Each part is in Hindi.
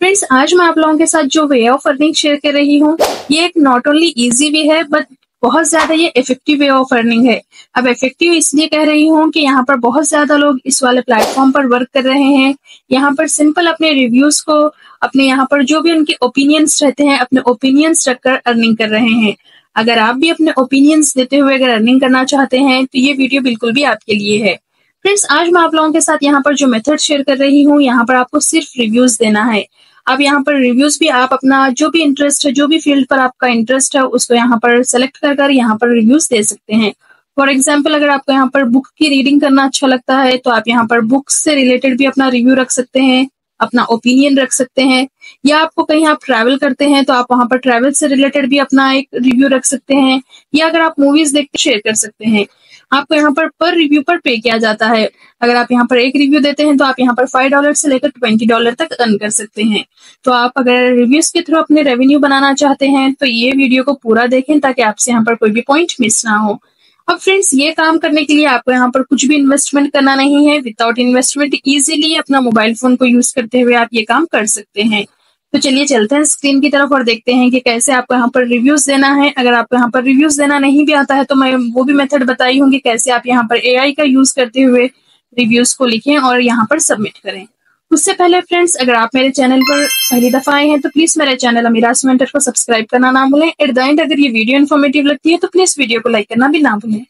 फ्रेंड्स आज मैं आप लोगों के साथ जो वे ऑफ़ अर्निंग शेयर कर रही हूँ, ये एक नॉट ओनली इजी वे है बट बहुत ज़्यादा ये इफ़ेक्टिव वे ऑफ़ अर्निंग है। अब इफ़ेक्टिव इसलिए कह रही हूँ कि यहाँ पर बहुत ज़्यादा लोग इस वाले प्लेटफॉर्म पर वर्क कर रहे हैं। यहाँ पर सिंपल अपने रिव्यूज़ को, अपने यहाँ पर जो भी उनके ओपिनियंस रहते हैं, अपने ओपिनियंस रखकर अर्निंग कर रहे हैं। अगर आप भी अपने ओपिनियंस देते हुए अगर अर्निंग करना चाहते हैं तो ये वीडियो बिल्कुल भी आपके लिए है। फ्रेंड्स आज मैं आप लोगों के साथ यहाँ पर जो मेथड शेयर कर रही हूँ, यहाँ पर आपको सिर्फ़ रिव्यूज़ देना है। अब यहाँ पर रिव्यूज़ भी आप अपना जो भी इंटरेस्ट है, जो भी फ़ील्ड पर आपका इंटरेस्ट है, उसको यहाँ पर सेलेक्ट कर कर यहाँ पर रिव्यूज़ दे सकते हैं। फॉर एग्ज़ाम्पल अगर आपको यहाँ पर बुक की रीडिंग करना अच्छा लगता है तो आप यहाँ पर बुक्स से रिलेटेड भी अपना रिव्यू रख सकते हैं। अपना ओपिनियन रख सकते हैं, या आपको कहीं आप ट्रैवल करते हैं तो आप वहाँ पर ट्रैवल से रिलेटेड भी अपना एक रिव्यू रख सकते हैं, या अगर आप मूवीज़ देखते शेयर कर सकते हैं। आपको यहाँ पर पर रिव्यू पर पे किया जाता है। अगर आप यहाँ पर एक रिव्यू देते हैं तो आप यहाँ पर फाइव डॉलर से लेकर ट्वेंटी डॉलर तक अर्न कर सकते हैं। तो आप अगर रिव्यूज़ के थ्रू अपने रेवेन्यू बनाना चाहते हैं तो ये वीडियो को पूरा देखें ताकि आपसे यहाँ पर कोई भी पॉइंट मिस ना हो। अब फ्रेंड्स ये काम करने के लिए आपको यहाँ पर कुछ भी इन्वेस्टमेंट करना नहीं है. विदाउट इन्वेस्टमेंट इजीली अपना मोबाइल फ़ोन को यूज़ करते हुए आप ये काम कर सकते हैं. तो चलिए चलते हैं स्क्रीन की तरफ़ और देखते हैं कि कैसे आपको यहाँ पर रिव्यूज़ देना है. अगर आपको यहाँ पर रिव्यूज़ देना नहीं भी आता है तो मैं वो भी मेथड बताई हूँ कि कैसे आप यहाँ पर एआई का यूज़ करते हुए रिव्यूज़ को लिखें और यहाँ पर सबमिट करें. उससे पहले फ्रेंड्स अगर आप मेरे चैनल पर पहली दफ़ा आए हैं तो प्लीज़ मेरे चैनल अमीरा मेंटर को सब्सक्राइब करना ना भूलें। एट द एंड अगर ये वीडियो इन्फॉर्मेटिव लगती है तो प्लीज़ वीडियो को लाइक करना भी ना भूलें।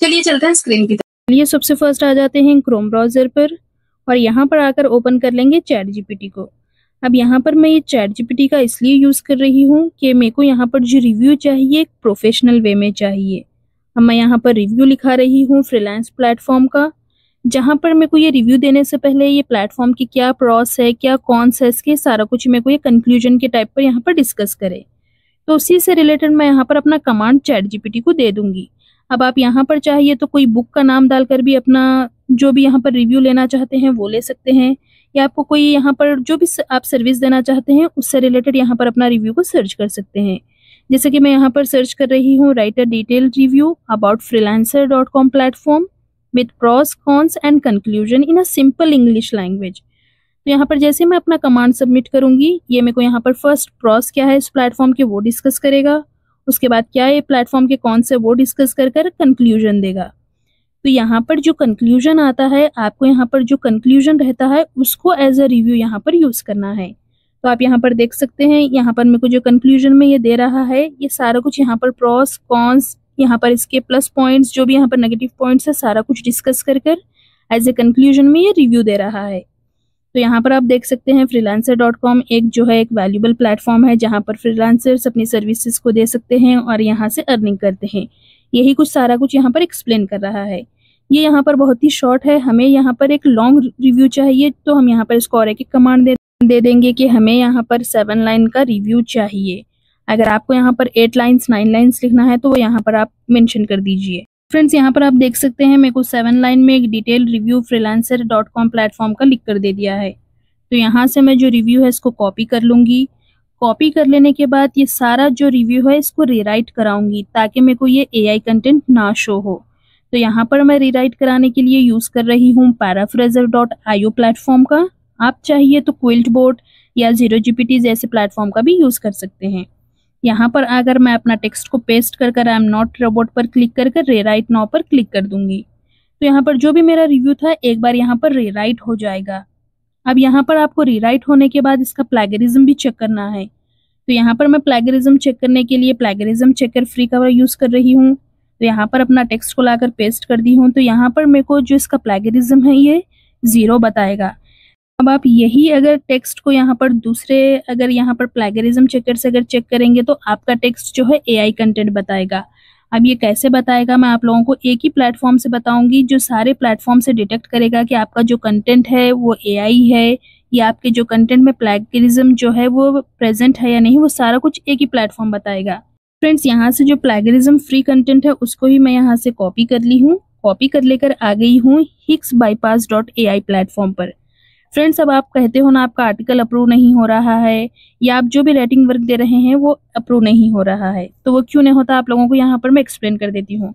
चलिए चलते हैं स्क्रीन की तरफ़। चलिए, सबसे फ़र्स्ट आ जाते हैं क्रोम ब्राउज़र पर, और यहाँ पर आकर ओपन कर लेंगे चैट जीपीटी को। अब यहाँ पर मैं ये चैट जीपीटी का इसलिए यूज़ कर रही हूँ कि मेरे को यहाँ पर जो रिव्यू चाहिए, एक प्रोफेशनल वे में चाहिए। अब मैं यहाँ पर रिव्यू लिखा रही हूँ फ्रीलांस प्लेटफॉर्म का। जहाँ पर मेरे को ये रिव्यू देने से पहले ये प्लेटफॉर्म की क्या प्रॉस है, क्या कौन सा इसके सारा कुछ मेरे को ये कंक्लूजन के टाइप पर यहाँ पर डिस्कस करें। तो उसी से रिलेटेड मैं यहाँ पर अपना कमांड चैट जीपीटी को दे दूँगी। अब आप यहाँ पर चाहिए तो कोई बुक का नाम डालकर भी अपना जो भी यहाँ पर रिव्यू लेना चाहते हैं वो ले सकते हैं। या आपको कोई यहाँ पर जो भी आप सर्विस देना चाहते हैं, उससे रिलेटेड यहाँ पर अपना रिव्यू को सर्च कर सकते हैं। जैसे कि मैं यहाँ पर सर्च कर रही हूँ writer detail review about freelancer dot com platform with pros cons and conclusion in a simple English language तो यहाँ पर जैसे मैं अपना कमांड सबमिट करूँगी, ये मेरे को यहाँ पर फ़र्स्ट प्रॉस क्या है इस प्लेटफॉर्म के वो डिस्कस करेगा, उसके बाद क्या है प्लेटफॉर्म के कौन से वो डिस्कस कर कर कंक्लूजन देगा। तो यहाँ पर जो कंक्लूजन आता है, आपको यहाँ पर जो कंक्लूजन रहता है, उसको एज अ रिव्यू यहाँ पर यूज़ करना है। तो आप यहाँ पर देख सकते हैं, यहाँ पर मेरे को जो कंक्लूजन में ये दे रहा है, ये सारा कुछ यहाँ पर प्रॉस कॉन्स यहाँ पर इसके प्लस पॉइंट्स जो भी यहाँ पर नेगेटिव पॉइंट्स है सारा कुछ डिस्कस कर कर एज ए कंक्लूजन में ये रिव्यू दे रहा है। तो यहाँ पर आप देख सकते हैं फ्रीलांसर डॉट कॉम एक जो है एक वैल्यूबल प्लेटफॉर्म है जहाँ पर फ्रीलांसर्स अपनी सर्विसेज़ को दे सकते हैं और यहाँ से अर्निंग करते हैं। यही कुछ सारा कुछ यहाँ पर एक्सप्लेन कर रहा है। ये यहाँ पर बहुत ही शॉर्ट है हमें यहाँ पर एक लॉन्ग रिव्यू चाहिए तो हम यहाँ पर इसको और एक कमांड दे, दे देंगे कि हमें यहाँ पर सेवन लाइन का रिव्यू चाहिए। अगर आपको यहाँ पर एट लाइन्स नाइन लाइन्स लिखना है तो वो यहाँ पर आप मेंशन कर दीजिए। फ्रेंड्स यहाँ पर आप देख सकते हैं, मेरे को सेवन लाइन में एक detail review freelancer dot com platform का लिख कर दे दिया है। तो यहाँ से मैं जो रिव्यू है, इसको कॉपी कर लूँगी। कॉपी कर लेने के बाद ये सारा जो रिव्यू है, इसको रिराइट कराऊँगी, ताकि मेरे को ये एआई कंटेंट ना शो हो। तो यहाँ पर मैं रीराइट कराने के लिए यूज़ कर रही हूँ पैराफ्रेजर डॉट आईओ प्लेटफॉर्म का। आप चाहिए तो क्विल्ट बोर्ड या ज़ीरो जीपीटी जैसे प्लेटफॉर्म का भी यूज़ कर सकते हैं। यहाँ पर अगर मैं अपना टेक्स्ट को पेस्ट कर कर आई एम नॉट रोबोट पर क्लिक कर कर रे राइट नाउ पर क्लिक कर दूँगी। तो यहाँ पर जो भी मेरा रिव्यू था, एक बार यहाँ पर रे राइट हो जाएगा। अब यहाँ पर आपको रीराइट होने के बाद इसका प्लेगरिज्म भी चेक करना है। तो यहाँ पर मैं प्लेगरिज्म चेक करने के लिए plagiarism checker free cover use कर रही हूँ। तो यहाँ पर अपना टेक्स्ट को लाकर पेस्ट कर दी हूँ। तो यहाँ पर मेरे को जो इसका प्लेगरिज्म है, ये ज़ीरो बताएगा। अब आप यही अगर टेक्स्ट को यहाँ पर दूसरे, अगर यहाँ पर प्लेगरिज्म चेकर से अगर चेक करेंगे तो आपका टेक्स्ट जो है एआई कंटेंट बताएगा। अब ये कैसे बताएगा मैं आप लोगों को एक ही प्लेटफॉर्म से बताऊँगी जो सारे प्लेटफॉर्म से डिटेक्ट करेगा कि आपका जो कंटेंट है वो एआई है या आपके जो कंटेंट में प्लेगरिज्म जो है वो प्रेजेंट है या नहीं, वो सारा कुछ एक ही प्लेटफॉर्म बताएगा। फ्रेंड्स यहाँ से जो प्लेगरिज्म फ्री कंटेंट है उसको ही मैं यहाँ से कॉपी कर ली हूँ। कॉपी कर लेकर आ गई हूँ HIX bypass dot A I platform पर। फ्रेंड्स अब आप कहते हो ना, आपका आर्टिकल अप्रूव नहीं हो रहा है, या आप जो भी राइटिंग वर्क दे रहे हैं, वो अप्रूव नहीं हो रहा है तो वो क्यों नहीं होता? आप लोगों को यहाँ पर मैं एक्सप्लेन कर देती हूँ।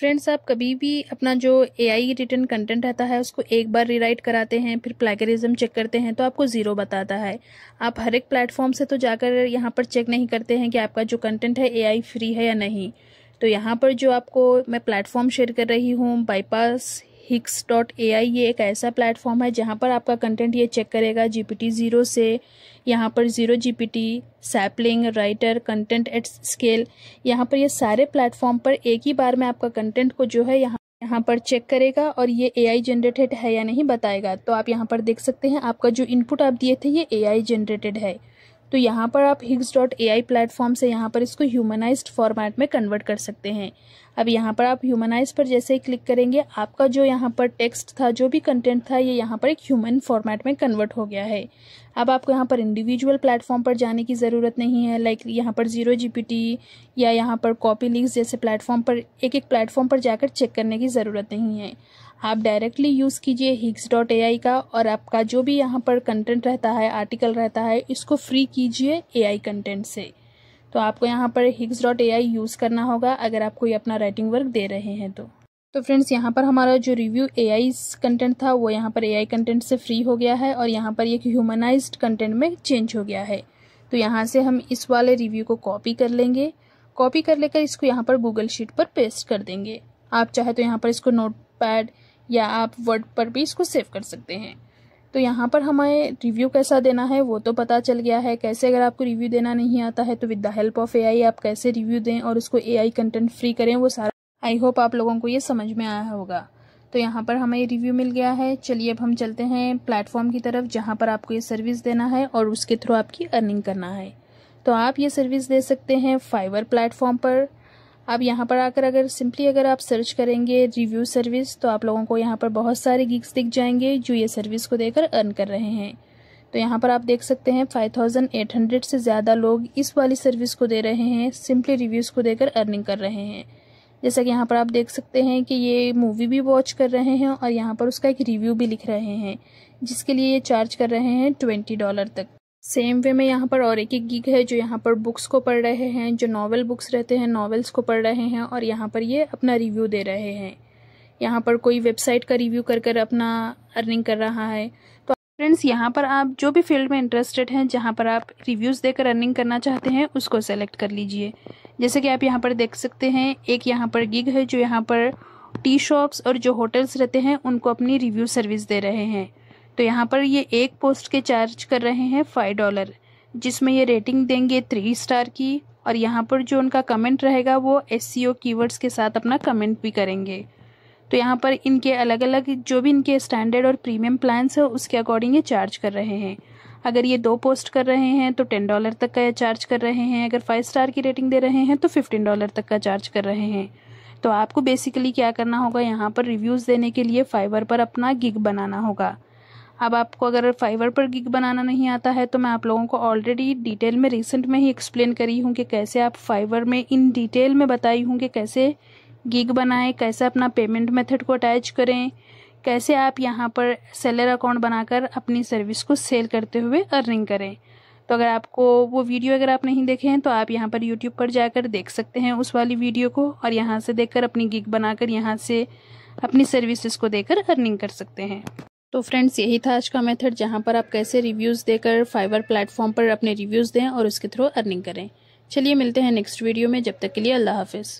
फ्रेंड्स आप कभी भी अपना जो ए आई रिटर्न कंटेंट रहता है, उसको एक बार रीराइट कराते हैं, फिर प्लेगरिज्म चेक करते हैं तो आपको ज़ीरो बताता है। आप हर एक प्लेटफॉर्म से तो जाकर यहाँ पर चेक नहीं करते हैं कि आपका जो कंटेंट है ए आई फ्री है या नहीं। तो यहाँ पर जो आपको मैं प्लेटफॉर्म शेयर कर रही हूँ bypass HIX dot A I ये एक ऐसा प्लेटफॉर्म है जहाँ पर आपका कंटेंट ये चेक करेगा जी पी टी ज़ीरो से, यहाँ पर zero G P T sapling writer content at scale यहाँ पर ये सारे प्लेटफॉर्म पर एक ही बार में आपका कंटेंट को जो है यहाँ यहाँ पर चेक करेगा और ये ए आई जनरेटेड है या नहीं बताएगा। तो आप यहाँ पर देख सकते हैं, आपका जो इनपुट आप दिए थे ये ए आई जनरेटेड है। तो यहाँ पर आप HIX dot A I platform से यहाँ पर इसको ह्यूमनाइज्ड फॉर्मेट में कन्वर्ट कर सकते हैं। अब यहाँ पर आप ह्यूमनाइज पर जैसे ही क्लिक करेंगे, आपका जो यहाँ पर टेक्स्ट था, जो भी कंटेंट था, ये यहाँ पर एक ह्यूमन फॉर्मेट में कन्वर्ट हो गया है। अब आपको यहाँ पर इंडिविजुअल प्लेटफॉर्म पर जाने की ज़रूरत नहीं है लाइक यहाँ पर ज़ीरो जीपीटी या यहाँ पर कॉपी लिंक्स जैसे प्लेटफॉर्म पर एक एक प्लेटफॉर्म पर जाकर चेक करने की ज़रूरत नहीं है। आप डायरेक्टली यूज़ कीजिए हिग्स डॉट ए आई का और आपका जो भी यहाँ पर कंटेंट रहता है आर्टिकल रहता है, इसको फ्री कीजिए ए आई कंटेंट से। तो आपको यहाँ पर HIX dot A I use करना होगा अगर आप कोई अपना राइटिंग वर्क दे रहे हैं तो। तो फ्रेंड्स यहाँ पर हमारा जो रिव्यू ए आई कंटेंट था, वो यहाँ पर ए आई कंटेंट से फ्री हो गया है और यहाँ पर एक ह्यूमनाइज्ड कंटेंट में चेंज हो गया है। तो यहाँ से हम इस वाले रिव्यू को कॉपी कर लेंगे। कॉपी कर लेकर इसको यहाँ पर गूगल शीट पर पेस्ट कर देंगे। आप चाहे तो यहाँ पर इसको नोट पैड या आप वर्ड पर भी इसको सेव कर सकते हैं। तो यहाँ पर हमें रिव्यू कैसा देना है, वो तो पता चल गया है। कैसे अगर आपको रिव्यू देना नहीं आता है तो with the help of AI आप कैसे रिव्यू दें और उसको एआई कंटेंट फ्री करें, वो सारा आई होप आप लोगों को ये समझ में आया होगा। तो यहाँ पर हमें रिव्यू मिल गया है। चलिए अब हम चलते हैं प्लेटफॉर्म की तरफ़, जहाँ पर आपको ये सर्विस देना है और उसके थ्रू आपकी अर्निंग करना है। तो आप ये सर्विस दे सकते हैं फाइवर प्लेटफॉर्म पर। अब यहाँ पर आकर अगर सिंपली अगर आप सर्च करेंगे रिव्यू सर्विस तो आप लोगों को यहाँ पर बहुत सारे गिग्स दिख जाएँगे जो ये सर्विस को देकर अर्न कर रहे हैं। तो यहाँ पर आप देख सकते हैं 5800 से ज़्यादा लोग इस वाली सर्विस को दे रहे हैं सिंपली रिव्यूज़ को देकर अर्निंग कर रहे हैं। जैसा कि यहाँ पर आप देख सकते हैं कि ये मूवी भी वॉच कर रहे हैं और यहाँ पर उसका एक रिव्यू भी लिख रहे हैं, जिसके लिए ये चार्ज कर रहे हैं ट्वेंटी डॉलर तक। सेम वे में यहाँ पर और एक एक गिग है जो यहाँ पर बुक्स को पढ़ रहे हैं, जो नॉवल बुक्स रहते हैं, नॉवेल्स को पढ़ रहे हैं और यहाँ पर ये अपना रिव्यू दे रहे हैं। यहाँ पर कोई वेबसाइट का रिव्यू कर कर अपना अर्निंग कर रहा है। तो फ्रेंड्स, यहाँ पर आप जो भी फ़ील्ड में इंटरेस्टेड हैं, जहाँ पर आप रिव्यूज़ देकर अर्निंग करना चाहते हैं, उसको सेलेक्ट कर लीजिए। जैसे कि आप यहाँ पर देख सकते हैं, एक यहाँ पर गिग है जो यहाँ पर टी शॉप्स और जो होटल्स रहते हैं, उनको अपनी रिव्यू सर्विस दे रहे हैं। तो यहाँ पर ये एक पोस्ट के चार्ज कर रहे हैं फाइव डॉलर जिसमें ये रेटिंग देंगे थ्री स्टार की और यहाँ पर जो उनका कमेंट रहेगा वो एस सी कीवर्ड्स के साथ अपना कमेंट भी करेंगे। तो यहाँ पर इनके अलग अलग जो भी इनके स्टैंडर्ड और प्रीमियम प्लान्स है, उसके अकॉर्डिंग ये चार्ज कर रहे हैं। अगर ये दो पोस्ट कर रहे हैं तो टेन डॉलर तक का चार्ज कर रहे हैं। अगर फाइव स्टार की रेटिंग दे रहे हैं तो फिफ्टीन डॉलर तक का चार्ज कर रहे हैं। तो आपको बेसिकली क्या करना होगा, यहाँ पर रिव्यूज़ देने के लिए फाइवर पर अपना गिग बनाना होगा। अब आपको अगर फाइवर पर गिग बनाना नहीं आता है तो मैं आप लोगों को ऑलरेडी डिटेल में रिसेंट में ही एक्सप्लेन करी हूँ कि कैसे आप फाइवर में इन डिटेल में बताई हूँ कि कैसे गिग बनाएँ, कैसे अपना पेमेंट मेथड को अटैच करें, कैसे आप यहाँ पर सेलर अकाउंट बनाकर अपनी सर्विस को सेल करते हुए अर्निंग करें। तो अगर आपको वो वीडियो अगर आप नहीं देखे हैं तो आप यहाँ पर यूट्यूब पर जाकर देख सकते हैं उस वाली वीडियो को और यहाँ से देखकर अपनी गिग बनाकर यहाँ से अपनी सर्विसेज़ को देकर अर्निंग कर सकते हैं। तो फ्रेंड्स यही था आज का मेथड जहाँ पर आप कैसे रिव्यूज़ देकर फाइवर प्लेटफॉर्म पर अपने रिव्यूज़ दें और उसके थ्रू अर्निंग करें। चलिए मिलते हैं नेक्स्ट वीडियो में, जब तक के लिए अल्लाह हाफिज़।